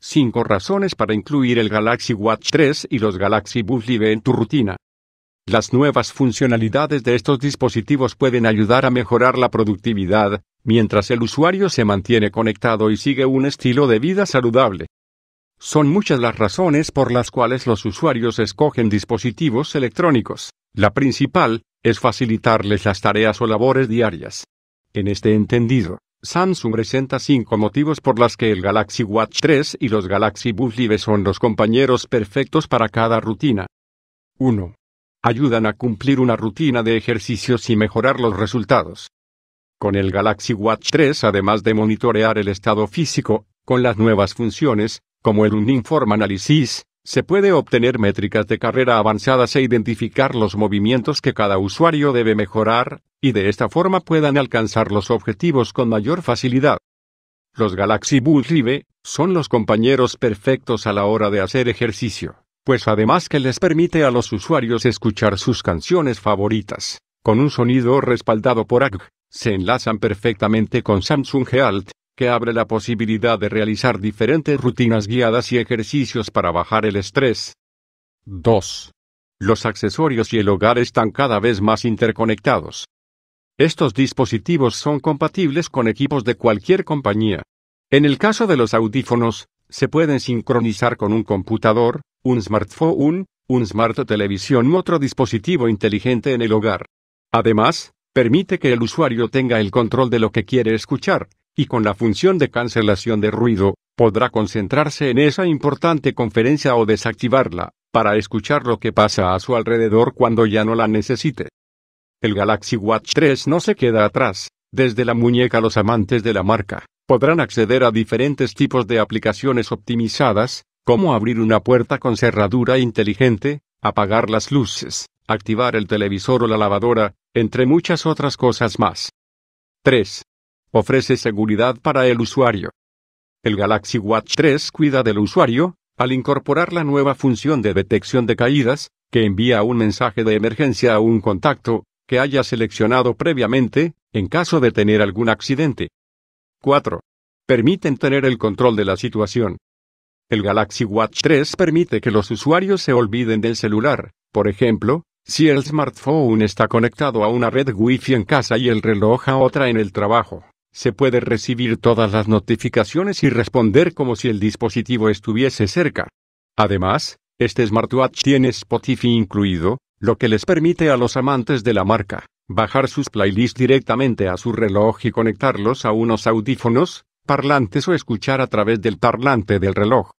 5 razones para incluir el Galaxy Watch 3 y los Galaxy Buds Live en tu rutina. Las nuevas funcionalidades de estos dispositivos pueden ayudar a mejorar la productividad, mientras el usuario se mantiene conectado y sigue un estilo de vida saludable. Son muchas las razones por las cuales los usuarios escogen dispositivos electrónicos. La principal, es facilitarles las tareas o labores diarias. En este entendido, Samsung presenta cinco motivos por las que el Galaxy Watch 3 y los Galaxy Buds Live son los compañeros perfectos para cada rutina. 1. Ayudan a cumplir una rutina de ejercicios y mejorar los resultados. Con el Galaxy Watch 3, además de monitorear el estado físico, con las nuevas funciones, como el Running Form Analysis, se puede obtener métricas de carrera avanzadas e identificar los movimientos que cada usuario debe mejorar, y de esta forma puedan alcanzar los objetivos con mayor facilidad. Los Galaxy Buds Live son los compañeros perfectos a la hora de hacer ejercicio, pues además que les permite a los usuarios escuchar sus canciones favoritas, con un sonido respaldado por AG, se enlazan perfectamente con Samsung Health, que abre la posibilidad de realizar diferentes rutinas guiadas y ejercicios para bajar el estrés. 2. Los accesorios y el hogar están cada vez más interconectados. Estos dispositivos son compatibles con equipos de cualquier compañía. En el caso de los audífonos, se pueden sincronizar con un computador, un smartphone, un smart televisión u otro dispositivo inteligente en el hogar. Además, permite que el usuario tenga el control de lo que quiere escuchar, y con la función de cancelación de ruido, podrá concentrarse en esa importante conferencia o desactivarla, para escuchar lo que pasa a su alrededor cuando ya no la necesite. El Galaxy Watch 3 no se queda atrás, desde la muñeca los amantes de la marca, podrán acceder a diferentes tipos de aplicaciones optimizadas, como abrir una puerta con cerradura inteligente, apagar las luces, activar el televisor o la lavadora, entre muchas otras cosas más. 3 ofrece seguridad para el usuario. El Galaxy Watch 3 cuida del usuario, al incorporar la nueva función de detección de caídas, que envía un mensaje de emergencia a un contacto, que haya seleccionado previamente, en caso de tener algún accidente. 4. Permiten tener el control de la situación. El Galaxy Watch 3 permite que los usuarios se olviden del celular, por ejemplo, si el smartphone está conectado a una red Wi-Fi en casa y el reloj a otra en el trabajo se puede recibir todas las notificaciones y responder como si el dispositivo estuviese cerca. Además, este smartwatch tiene Spotify incluido, lo que les permite a los amantes de la marca bajar sus playlists directamente a su reloj y conectarlos a unos audífonos, parlantes o escuchar a través del parlante del reloj.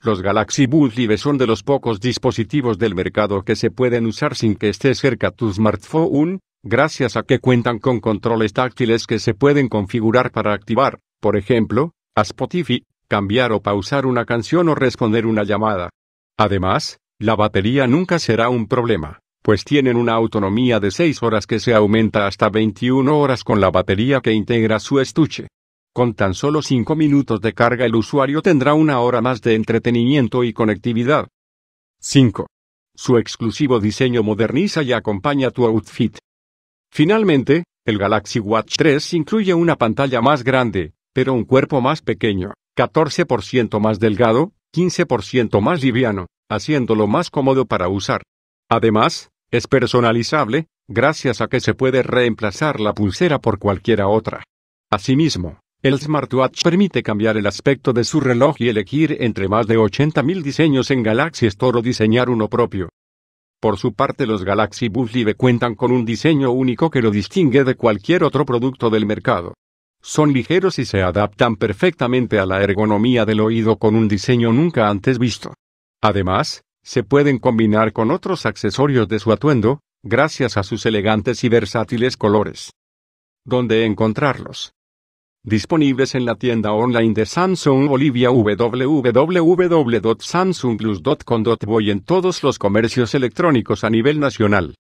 Los Galaxy Buds Live son de los pocos dispositivos del mercado que se pueden usar sin que esté cerca tu smartphone, gracias a que cuentan con controles táctiles que se pueden configurar para activar, por ejemplo, a Spotify, cambiar o pausar una canción o responder una llamada. Además, la batería nunca será un problema, pues tienen una autonomía de 6 horas que se aumenta hasta 21 horas con la batería que integra su estuche. Con tan solo 5 minutos de carga el usuario tendrá una hora más de entretenimiento y conectividad. 5. Su exclusivo diseño moderniza y acompaña tu outfit. Finalmente, el Galaxy Watch 3 incluye una pantalla más grande, pero un cuerpo más pequeño, 14% más delgado, 15% más liviano, haciéndolo más cómodo para usar. Además, es personalizable, gracias a que se puede reemplazar la pulsera por cualquiera otra. Asimismo, el smartwatch permite cambiar el aspecto de su reloj y elegir entre más de 80.000 diseños en Galaxy Store o diseñar uno propio. Por su parte los Galaxy Buds Live cuentan con un diseño único que lo distingue de cualquier otro producto del mercado. Son ligeros y se adaptan perfectamente a la ergonomía del oído con un diseño nunca antes visto. Además, se pueden combinar con otros accesorios de su atuendo, gracias a sus elegantes y versátiles colores. ¿Dónde encontrarlos? Disponibles en la tienda online de Samsung Bolivia y en todos los comercios electrónicos a nivel nacional.